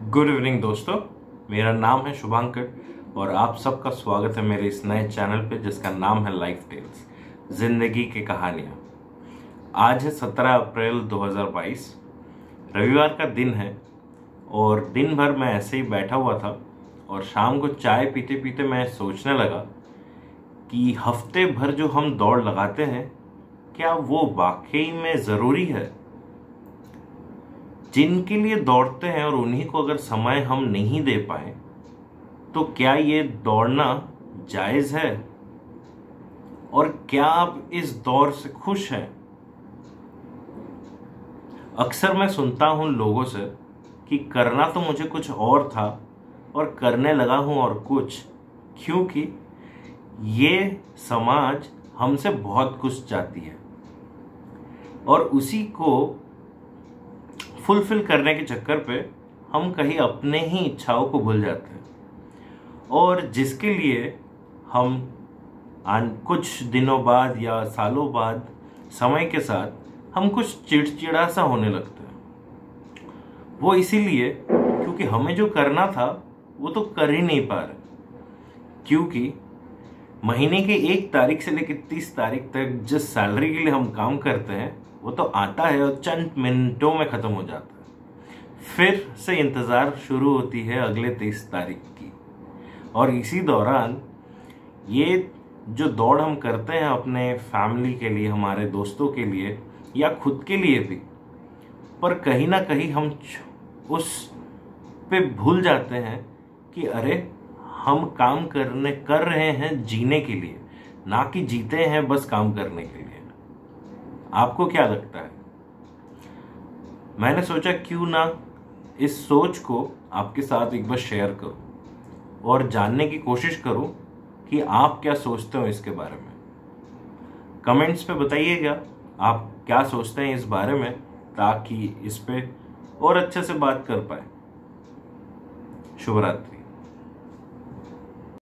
Good evening दोस्तों। मेरा नाम है शुभांकर और आप सबका स्वागत है मेरे इस नए चैनल पे, जिसका नाम है लाइफ टेल्स ज़िंदगी की कहानियाँ। आज है 17 अप्रैल 2022 रविवार का दिन है और दिन भर मैं ऐसे ही बैठा हुआ था और शाम को चाय पीते पीते मैं सोचने लगा कि हफ़्ते भर जो हम दौड़ लगाते हैं, क्या वो वाकई में ज़रूरी है? जिनके लिए दौड़ते हैं और उन्हीं को अगर समय हम नहीं दे पाए तो क्या ये दौड़ना जायज़ है? और क्या आप इस दौर से खुश हैं? अक्सर मैं सुनता हूँ लोगों से कि करना तो मुझे कुछ और था और करने लगा हूँ और कुछ, क्योंकि ये समाज हमसे बहुत कुछ चाहती है। और उसी को फुलफिल करने के चक्कर पे हम कहीं अपने ही इच्छाओं को भूल जाते हैं। और जिसके लिए हम कुछ दिनों बाद या सालों बाद समय के साथ हम कुछ चिड़चिड़ा सा होने लगते हैं। वो इसीलिए क्योंकि हमें जो करना था, वो तो कर ही नहीं पा रहे। क्योंकि महीने के एक तारीख से लेकर तीस तारीख तक जिस सैलरी के लिए हम काम करते हैं वो तो आता है और चंद मिनटों में ख़त्म हो जाता है। फिर से इंतज़ार शुरू होती है अगले तेईस तारीख की। और इसी दौरान ये जो दौड़ हम करते हैं अपने फैमिली के लिए, हमारे दोस्तों के लिए या खुद के लिए भी, पर कहीं ना कहीं हम उस पे भूल जाते हैं कि अरे, हम काम करने, कर रहे हैं जीने के लिए। ना कि जीते हैं बस काम करने के लिए। आपको क्या लगता है? मैंने सोचा क्यों ना इस सोच को आपके साथ एक बार शेयर करूँ और जानने की कोशिश करूँ कि आप क्या सोचते हो इसके बारे में। कमेंट्स पे बताइएगा आप क्या सोचते हैं इस बारे में, ताकि इस पर और अच्छे से बात कर पाए। शुभ रात्रि